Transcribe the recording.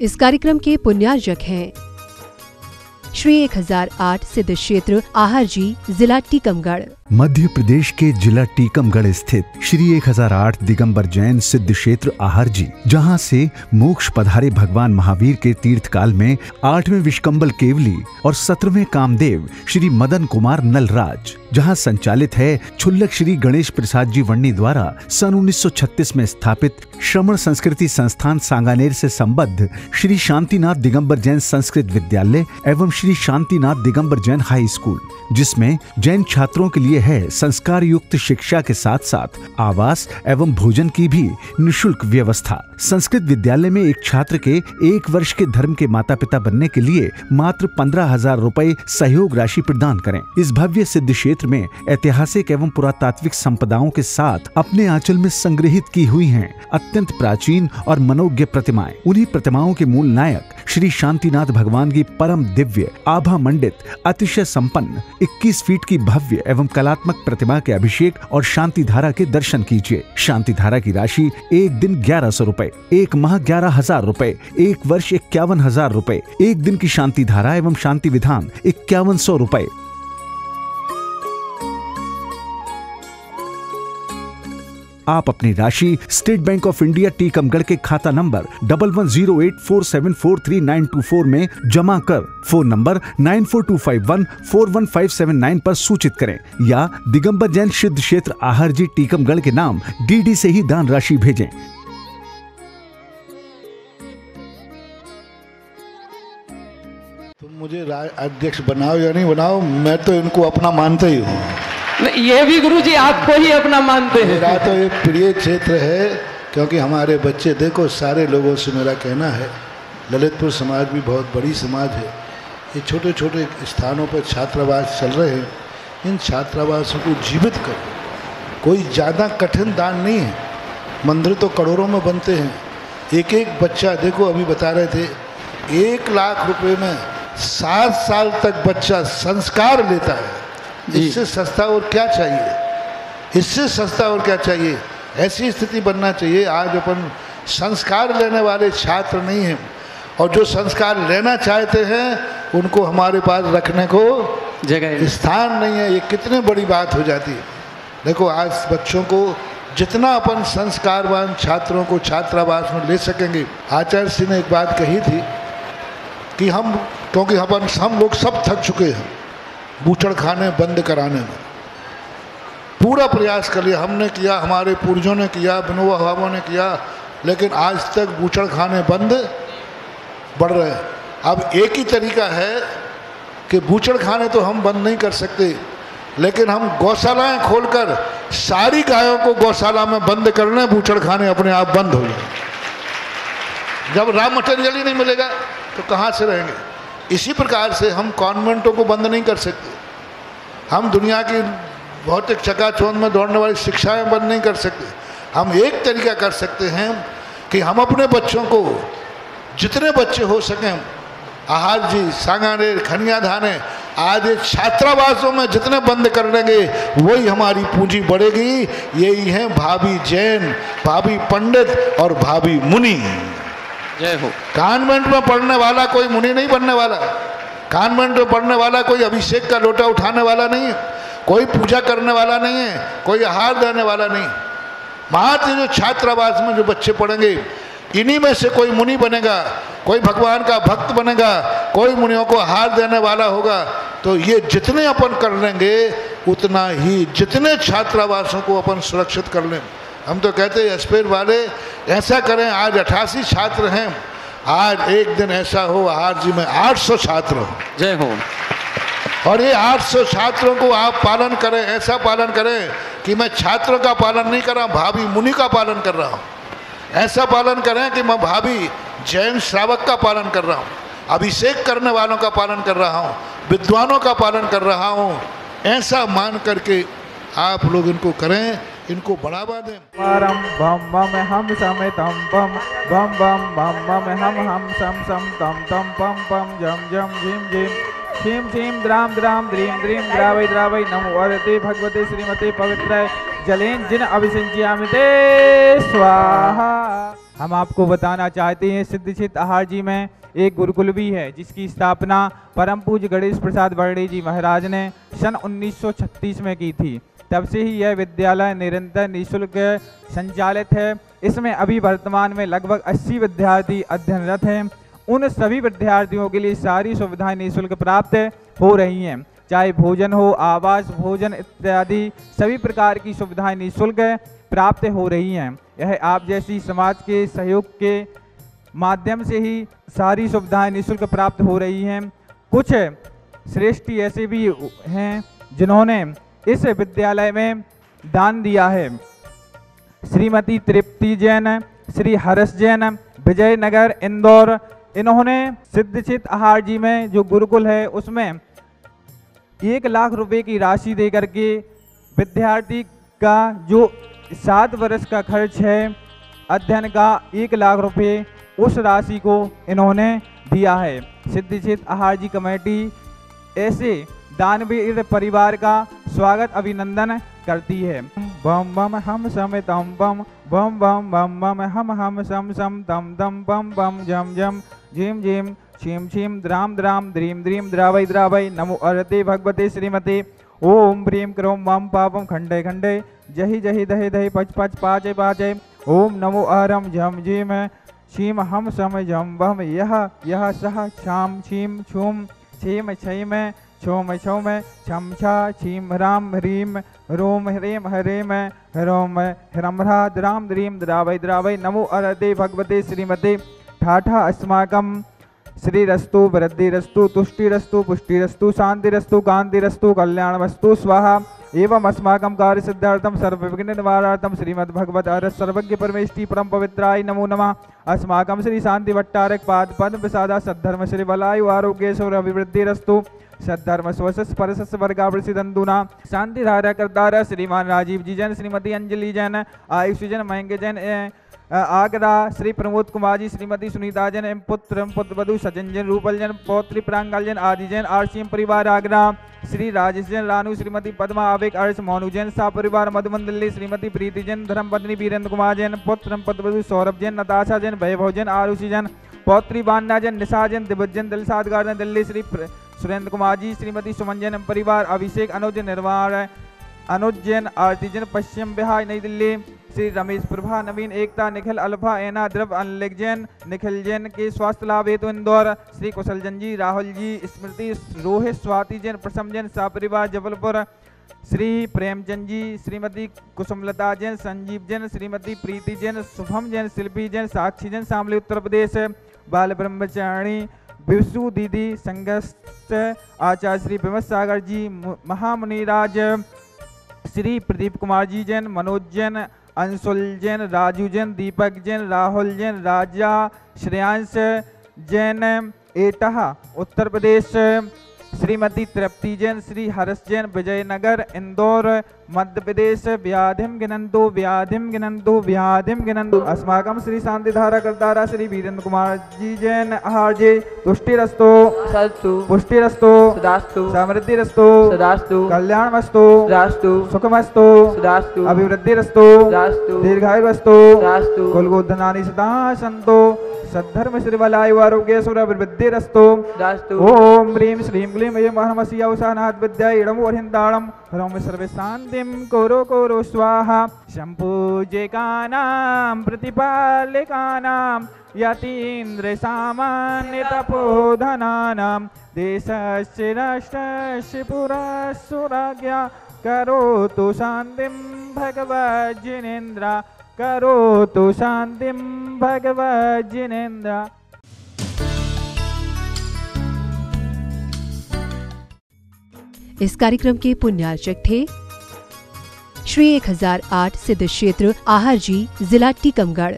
इस कार्यक्रम के पुण्यार्जक हैं। श्री 1008 सिद्ध क्षेत्र आहार जी जिला टीकमगढ़। मध्य प्रदेश के जिला टीकमगढ़ स्थित श्री 1008 दिगंबर जैन सिद्ध क्षेत्र आहार जी जहाँ से मोक्ष पधारे भगवान महावीर के तीर्थ काल में आठवें विश्कम्बल केवली और सत्रहवें कामदेव श्री मदन कुमार नलराज, जहाँ संचालित है छुल्लक श्री गणेश प्रसाद जी वन्नी द्वारा सन 1936 में स्थापित श्रमण संस्कृति संस्थान सांगानेर से संबद्ध श्री शांतिनाथ दिगंबर जैन संस्कृत विद्यालय एवं श्री शांतिनाथ दिगंबर जैन हाई स्कूल, जिसमें जैन छात्रों के लिए है संस्कार युक्त शिक्षा के साथ साथ आवास एवं भोजन की भी निशुल्क व्यवस्था। संस्कृत विद्यालय में एक छात्र के एक वर्ष के धर्म के माता पिता बनने के लिए मात्र पंद्रह हज़ार रूपए सहयोग राशि प्रदान करें। इस भव्य सिद्ध क्षेत्र में ऐतिहासिक एवं पुरातात्विक संपदाओं के साथ अपने आंचल में संग्रहित की हुई है अत्यंत प्राचीन और मनोज्ञ प्रतिमाएँ। उन्हीं प्रतिमाओं के मूल नायक श्री शांतिनाथ भगवान की परम दिव्य, आभा मंडित, अतिशय संपन्न 21 फीट की भव्य एवं कलात्मक प्रतिमा के अभिषेक और शांति धारा के दर्शन कीजिए। शांति धारा की राशि एक दिन ग्यारह सौ रूपए, एक माह ग्यारह हज़ार रूपए, एक वर्ष इक्यावन हज़ार रूपए, एक दिन की शांति धारा एवं शांति विधान इक्यावन सौ रूपए। आप अपनी राशि State Bank of India Tikamgarh के खाता number double one zero eight four seven four three nine two four में जमा कर phone number nine four two five one four one five seven nine पर सूचित करें या दिगंबर जैन सिद्ध क्षेत्र आहार जी टीकमगढ़ के नाम डीडी से ही दान राशि भेजें। तुम मुझे अध्यक्ष बनाओ या नहीं बनाओ, मैं तो इनको अपना मानता ही हूँ। ये भी गुरु जी आपको ही अपना मानते हैं। मेरा तो ये प्रिय क्षेत्र है, क्योंकि हमारे बच्चे, देखो, सारे लोगों से मेरा कहना है, ललितपुर समाज भी बहुत बड़ी समाज है। ये छोटे छोटे स्थानों पर छात्रावास चल रहे हैं। इन छात्रावासों को जीवित करो। कोई ज़्यादा कठिन दान नहीं है। मंदिर तो करोड़ों में बनते हैं। एक एक बच्चा, देखो, अभी बता रहे थे, एक लाख रुपए में सात साल तक बच्चा संस्कार लेता है। इससे सस्ता और क्या चाहिए? इससे सस्ता और क्या चाहिए? ऐसी स्थिति बनना चाहिए। आज अपन संस्कार लेने वाले छात्र नहीं हैं और जो संस्कार लेना चाहते हैं उनको हमारे पास रखने को जगह स्थान नहीं है। ये कितनी बड़ी बात हो जाती है। देखो आज बच्चों को जितना अपन संस्कारवान छात्रों को छात्रावास में ले सकेंगे आचार्य सिंह ने एक बात कही थी कि हम क्योंकि अपन हम लोग सब थक चुके हैं। बूचड़ खाने, बंद कराने में। पूरा प्रयास कर लिया, हमने किया, हमारे पूर्वजों ने किया बिनोबा भावों ने किया, लेकिन आज तक बूचड़ खाने बंद बढ़ रहे हैं। अब एक ही तरीका है कि बूचड़ खाने तो हम बंद नहीं कर सकते, लेकिन हम गौशालाएँ खोलकर सारी गायों को गौशाला में बंद करने बूचड़ खाने अपने आप बंद हो जाए। जब राम मटेरियल ही नहीं मिलेगा तो कहाँ से रहेंगे? इसी प्रकार से हम कॉन्वेंटों को बंद नहीं कर सकते। हम दुनिया की भौतिक चकाचौंध में दौड़ने वाली शिक्षाएँ बंद नहीं कर सकते। हम एक तरीका कर सकते हैं कि हम अपने बच्चों को जितने बच्चे हो सकें, आहार जी सांगानेर खनिया धाने, आज छात्रावासों में जितने बंद कर देंगे वही हमारी पूंजी बढ़ेगी। यही है भाभी जैन, भाभी पंडित और भाभी मुनि। जय हो। कानवेंट में पढ़ने वाला कोई मुनि नहीं बनने वाला। कॉन्वेंट में पढ़ने वाला कोई अभिषेक का लोटा उठाने वाला नहीं है। कोई पूजा करने वाला नहीं है। कोई आहार देने वाला नहीं। मात्र जो छात्रावास में जो बच्चे पढ़ेंगे, इन्हीं में से कोई मुनि बनेगा, कोई भगवान का भक्त बनेगा, कोई मुनियों को हार देने वाला होगा तो ये जितने अपन कर लेंगे, उतना ही जितने छात्रावासों को अपन सुरक्षित कर लें हम तो कहते हैं एस्पेर वाले ऐसा करें आज अठासी छात्र हैं। आज एक दिन ऐसा हो आज जी में 800 छात्र हो। जय हो। और ये 800 छात्रों को आप पालन करें ऐसा पालन करें कि मैं छात्रों का पालन नहीं कर रहा हूँ भाभी मुनि का पालन कर रहा हूँ। ऐसा पालन करें कि मैं भाभी जैन श्रावक का पालन कर रहा हूँ अभिषेक करने वालों का पालन कर रहा हूँ विद्वानों का पालन कर रहा हूँ। ऐसा मान करके आप लोग इनको करें इनको बढ़ावा दें। परम बम बम हम समितम बम बम बम बम बम हम हम सम सम तम तम पम पम, जम जम झिम झिम क्षीम क्षीम द्राम द्राम, द्रीम द्रीम द्रावै द्रावै, नमो वरते भगवते श्रीमते पवित्र जलेन जिन अभिसिंच्यामि ते। स्वाहा। हम आपको बताना चाहते हैं, सिद्धचित आहार जी में एक गुरुकुल भी है, जिसकी स्थापना परम पूज गणेश प्रसाद बर्डे जी महाराज ने सन 1936 में की थी। तब से ही यह विद्यालय निरंतर निःशुल्क संचालित है। इसमें अभी वर्तमान में लगभग 80 विद्यार्थी अध्ययनरत हैं। उन सभी विद्यार्थियों के लिए सारी सुविधाएँ निःशुल्क प्राप्त हो रही हैं। चाहे भोजन हो, आवास, भोजन इत्यादि सभी प्रकार की सुविधाएँ निःशुल्क प्राप्त हो रही हैं। यह आप जैसी समाज के सहयोग के माध्यम से ही सारी सुविधाएँ निःशुल्क प्राप्त हो रही हैं। कुछ श्रेष्ठी ऐसे भी हैं जिन्होंने इस विद्यालय में दान दिया है। श्रीमती तृप्ति जैन, श्री हर्ष जैन, विजयनगर, इंदौर, इन्होंने सिद्धचित आहार जी में जो गुरुकुल है, उसमें एक लाख रुपए की राशि दे करके विद्यार्थी का जो सात वर्ष का खर्च है, अध्ययन का एक लाख रुपए उस राशि को इन्होंने दिया है। सिद्धिचित आहार जी कमेटी ऐसे दानवीर परिवार का स्वागत अभिनंदन करती है। बम बम, हम सम, तम, बम बम बम बम बम, हम हम सम सम, तम तम, बम बम, जम जम, झिम झिम क्षीम क्षीम द्राम द्राम, द्रीम द्रीम, द्रावै द्रावै, नमो अरते भगवते श्रीमते। ओम प्रीम क्रोम मम पापम खंडे खंडे, जहि जहि दहे दहे, पच पच पाचे पाचे। ओम नमो अरम झम झिम क्षीम हम सम झम बम, यह यह सह क्षाम क्षीम छूम, छीम, छैम छोम शोम छम छा छीम राम ह्रीम रोम ह्रीम हरेम ह्रोम ह्रम्रा द्राम द्रीम द्रावै द्रावै नमो अरदे भगवते श्रीमते ठाठा अस्माकं श्रीरस्तु वृद्धिस्तु तुष्टिरस्तु पुष्टिरस्तु शांतिरस्तु कांतिरस्तु कल्याणमस्तु स्वाहा। एवं अस्माकं कार्य सिद्धार्थम सर्वविघ्न निवारार्थम श्रीमद्भगवत सर्वज्ञ परमेष्टि परम पवित्राय नमो नमः। अस्माकं श्री शांति भट्टारक पाद पद्म प्रसादा सद्धर्म श्री बलायु आरोग्येश्वर अभिवृद्धिरस्तु सद्धर्म स्वशस परसस वर्गावृषिदंदुना शांति धारा करदारा श्रीमान राजीव जी जैन, श्रीमती अंजलि जैन, आयुष जैन महेंगे जैन आगरा श्री प्रमोद कुमार जी श्रीमती सुनीता जैन एम पुत्र एम पुत्र वधु सजन जैन रूपल जैन पौत्री प्रांगल जैन आदि जैन आरसीएम परिवार आगरा श्री राजेश जैन रानू श्रीमती पद्मा आवेक अर्ष मोनू जैन सा परिवार मधुबन दिल्ली श्रीमती प्रीति जैन धर्म पत्नी वीरेंद्र कुमार जैन पुत्र पत्र वधु सौरभ जैन नताशा जैन वैभव जैन आरुषि जैन पौत्री बान्ना जैन निशा जैन दिवजन दिलसाद गार्डन दिल्ली, श्री सुरेंद्र कुमार जी श्रीमती सुमन जैन परिवार अभिषेक, अनुज निर्वाण अनुज जैन आरती जैन पश्चिम बिहार, नई दिल्ली श्री रमेश प्रभा नवीन एकता निखिल अल्फ़ा एना द्रव अनलिक जैन निखिल जैन के स्वास्थ्य लाभ हेतु इंदौर श्री कुशल जैन जी राहुल जी स्मृति रोहित स्वाति जैन प्रसम जैन परिवार जबलपुर श्री प्रेमचंद जी श्रीमती कुसुमलता जैन संजीव जैन श्रीमती प्रीति जैन शुभम जैन शिल्पी जैन साक्षी जैन शामली उत्तर प्रदेश बाल ब्रह्मचारिणी विशु दीदी संघर्ष आचार्य श्री विमत सागर जी महामुनिराज श्री प्रदीप कुमार जी जैन मनोज जैन अंशुल जैन राजू जैन दीपक जैन राहुल जैन राजा श्रेयांश जैन एटहा उत्तर प्रदेश श्रीमती तृप्ति जैन श्री हर्ष जैन विजयनगर इंदौर मध्य प्रदेश व्याधिम गिनंदो व्याधिम गिनंदो व्याधिम गिनंदो अस्माकम श्री शांति धारा करतारा श्री वीरेंद्र कुमार जी जैन आहार जी तुष्टि रस्तो सस्तु पुष्टि रस्तो सदास्तु समृद्धि रस्तो सदास्तु कल्याण वस्तु सदास्तु सुखमस्तु। सदास्तु अभिवृद्धि रस्तो सदास्तु दीर्घायुवस्तु। सदास्तु कुलगोधनानि सदा सन्तो। सद्धर्म श्रीवलायु आरोग्य सुरभिवृद्धि रस्तो सदास्तु ओम ह्रीं श्रीं क्लीं ऐं महमसि अवसानात् विद्या इडमो अर्हिन्ताणं ह्रौं सर्वे शान्तिं कुरु कुरु स्वाहा। सम्पूज्यकानां प्रतिपालिकानां यतीन्द्रसामान्यतपोधनानां देशस्य राष्ट्रस्य पुरस्सुराज्ञा करोतु शान्तिं भगवज्जिनेन्द्र। करोतु शान्तिं भगवज्जिनेन्द्र। इस कार्यक्रम के पुण्यार्चक थे श्री 1008 सिद्ध क्षेत्र आहार जी जिला टीकमगढ़।